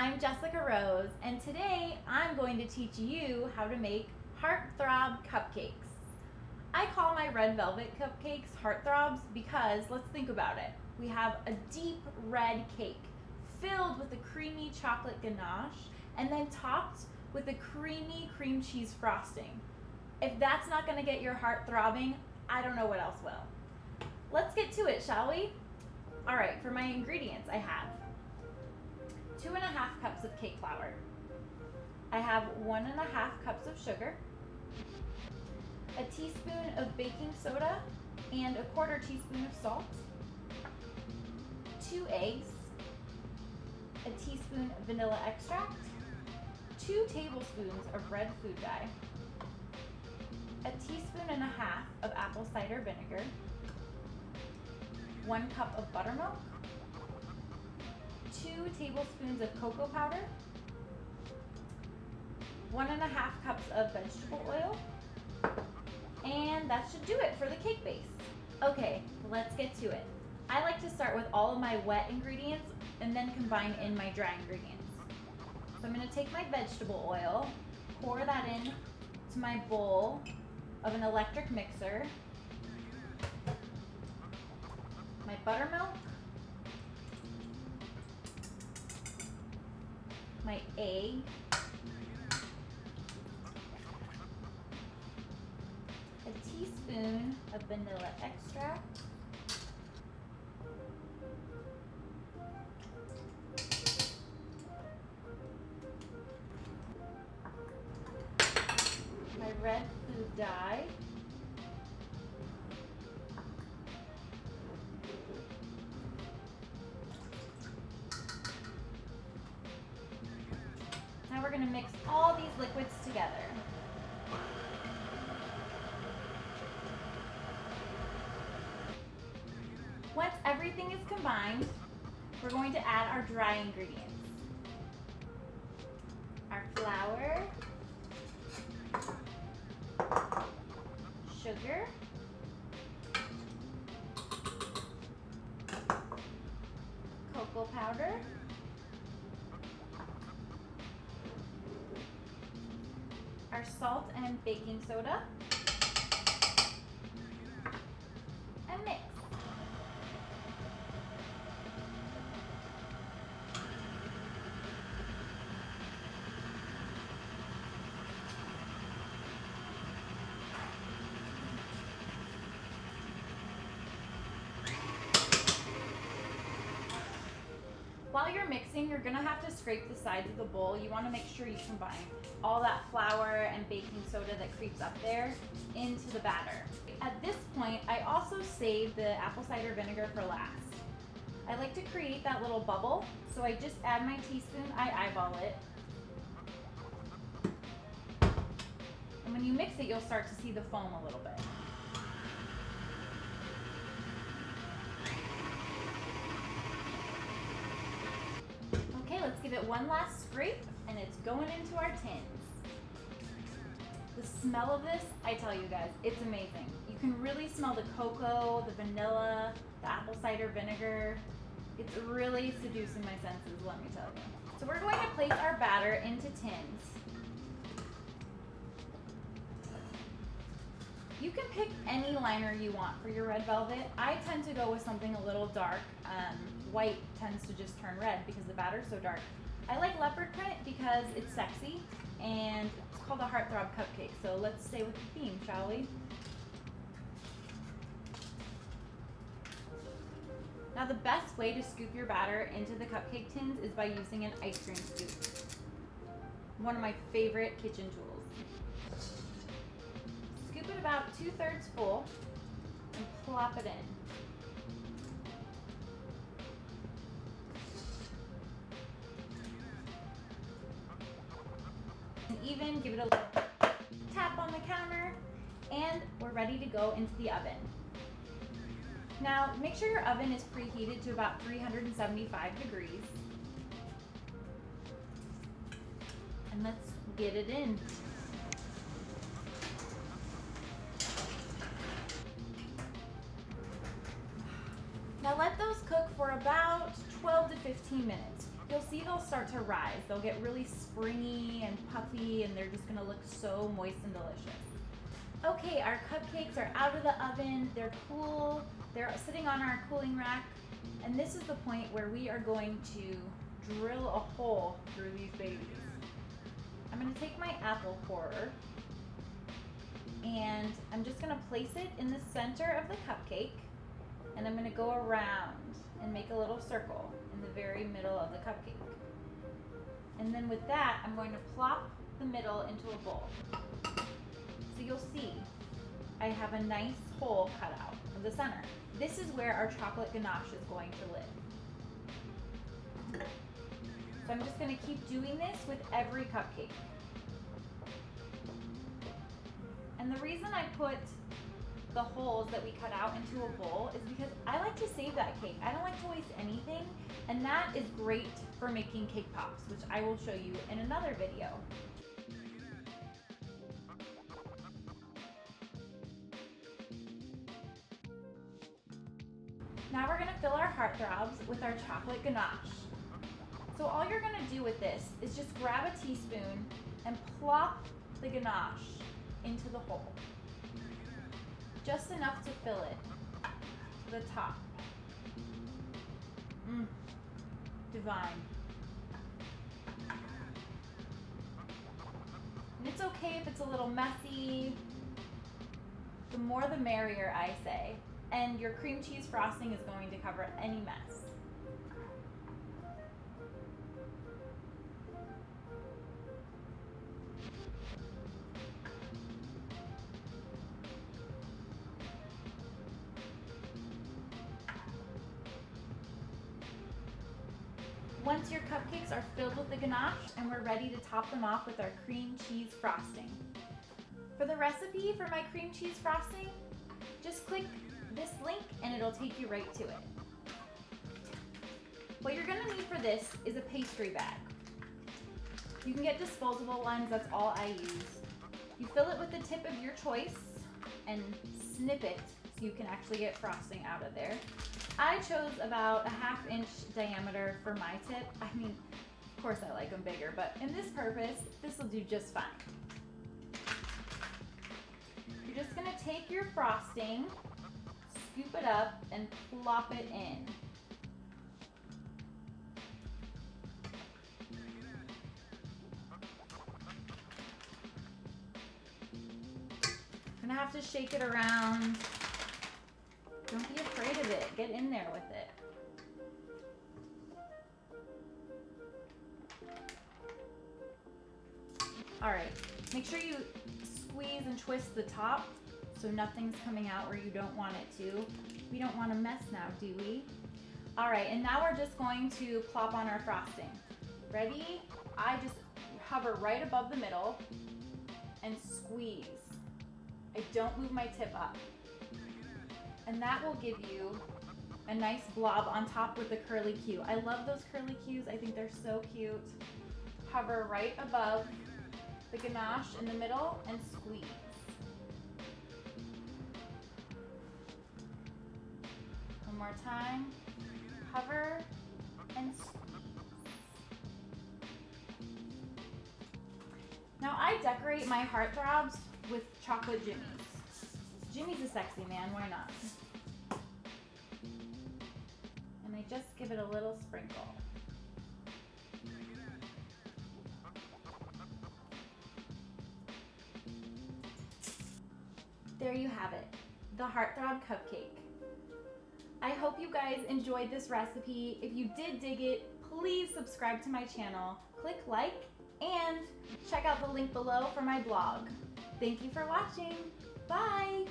I'm Jessica Rose, and today I'm going to teach you how to make heartthrob cupcakes. I call my red velvet cupcakes heartthrobs because let's think about it. We have a deep red cake filled with a creamy chocolate ganache and then topped with a creamy cream cheese frosting. If that's not going to get your heart throbbing, I don't know what else will. Let's get to it, shall we? All right, for my ingredients, I have two and a half cups of cake flour. I have one and a half cups of sugar, a teaspoon of baking soda, and a quarter teaspoon of salt, two eggs, a teaspoon of vanilla extract, two tablespoons of red food dye, a teaspoon and a half of apple cider vinegar, one cup of buttermilk, two tablespoons of cocoa powder, one and a half cups of vegetable oil, and that should do it for the cake base. Okay, let's get to it. I like to start with all of my wet ingredients and then combine in my dry ingredients. So I'm gonna take my vegetable oil, pour that in to my bowl of an electric mixer, my buttermilk, my egg, a teaspoon of vanilla extract, my red food dye, going to mix all these liquids together. Once everything is combined, we're going to add our dry ingredients. Our flour, sugar, cocoa powder, our salt and baking soda, While you're mixing, you're gonna have to scrape the sides of the bowl. You wanna make sure you combine all that flour and baking soda that creeps up there into the batter. At this point, I also save the apple cider vinegar for last. I like to create that little bubble, so I just add my teaspoon, I eyeball it. And when you mix it, you'll start to see the foam a little bit. One last scrape and it's going into our tins. The smell of this, I tell you guys, it's amazing. You can really smell the cocoa, the vanilla, the apple cider vinegar. It's really seducing my senses, let me tell you. So we're going to place our batter into tins. You can pick any liner you want for your red velvet. I tend to go with something a little dark. Um, white tends to just turn red because the batter's so dark. I like leopard print because it's sexy and it's called a heartthrob cupcake. So let's stay with the theme, shall we? Now the best way to scoop your batter into the cupcake tins is by using an ice cream scoop. One of my favorite kitchen tools. Scoop it about two thirds full and plop it in. Even give it a little tap on the counter and we're ready to go into the oven. Now, make sure your oven is preheated to about 375 degrees. And let's get it in. Now let those cook for about 12 to 15 minutes. You'll see they'll start to rise. They'll get really springy and puffy and they're just gonna look so moist and delicious. Okay, our cupcakes are out of the oven. They're cool. They're sitting on our cooling rack. And this is the point where we are going to drill a hole through these babies. I'm gonna take my apple corer and I'm just gonna place it in the center of the cupcake and I'm gonna go around and make a little circle in the very middle of the cupcake. And then with that, I'm going to plop the middle into a bowl. So you'll see I have a nice hole cut out of the center. This is where our chocolate ganache is going to live. So I'm just gonna keep doing this with every cupcake. And the reason I put the holes that we cut out into a bowl is because I like to save that cake. I don't like to waste anything, and that is great for making cake pops, which I will show you in another video. Now we're gonna fill our heartthrobs with our chocolate ganache. So all you're gonna do with this is just grab a teaspoon and plop the ganache into the hole. Just enough to fill it to the top. Mmm, divine. And it's okay if it's a little messy. The more the merrier, I say. And your cream cheese frosting is going to cover any mess. Once your cupcakes are filled with the ganache and we're ready to top them off with our cream cheese frosting. For the recipe for my cream cheese frosting, just click this link and it'll take you right to it. What you're gonna need for this is a pastry bag. You can get disposable ones, that's all I use. You fill it with the tip of your choice and snip it you can actually get frosting out of there. I chose about a half inch diameter for my tip. I mean, of course I like them bigger, but in this purpose, this will do just fine. You're just gonna take your frosting, scoop it up, and plop it in. Gonna have to shake it around. Get in there with it. All right, make sure you squeeze and twist the top so nothing's coming out where you don't want it to. We don't want a mess now, do we? All right, and now we're just going to plop on our frosting. Ready? I just hover right above the middle and squeeze. I don't move my tip up. And that will give you a nice blob on top with the curly Q. I love those curly Qs. I think they're so cute. Hover right above the ganache in the middle and squeeze. One more time. Hover and squeeze. Now I decorate my heartthrobs with chocolate jimmies. Jimmy's a sexy man, why not? Just give it a little sprinkle. There you have it, the Heartthrob Cupcake. I hope you guys enjoyed this recipe. If you did dig it, please subscribe to my channel, click like, and check out the link below for my blog. Thank you for watching. Bye!